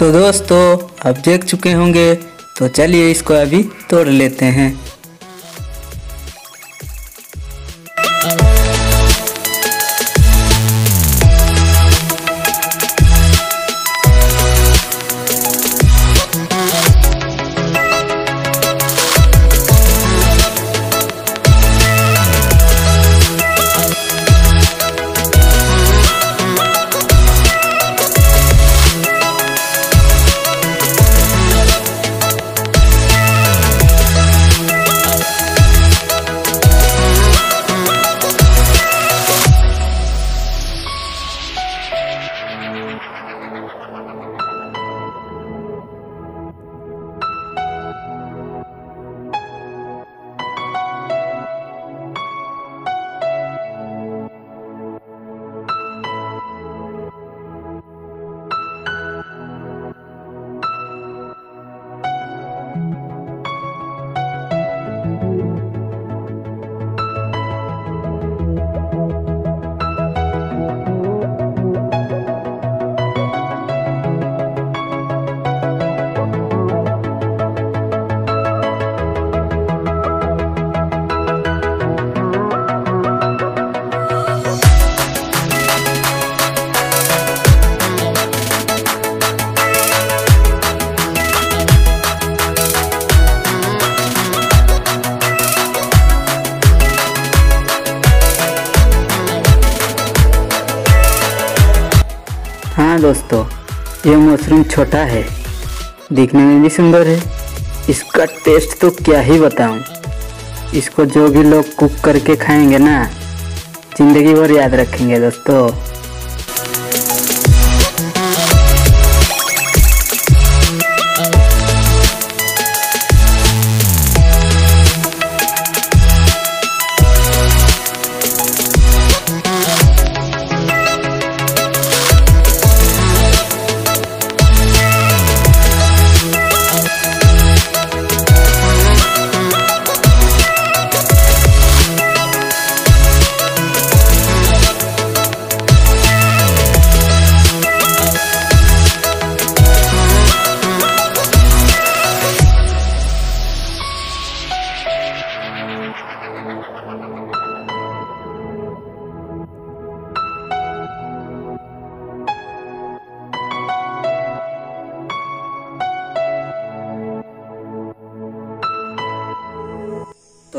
तो दोस्तों अब देख चुके होंगे। तो चलिए इसको अभी तोड़ लेते हैं। दोस्तों ये मशरूम छोटा है। दिखने में भी सुंदर है। इसका टेस्ट तो क्या ही बताऊँ। इसको जो भी लोग कुक करके खाएँगे ना, ज़िंदगी भर याद रखेंगे दोस्तों।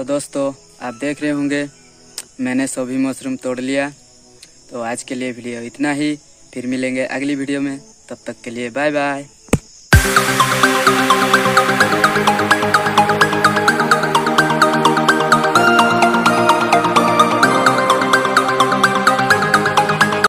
तो दोस्तों, आप देख रहे होंगे, मैंने सभी मशरूम तोड़ लिया। तो आज के लिए वीडियो इतना ही। फिर मिलेंगे अगली वीडियो में। तब तक के लिए बाय बाय।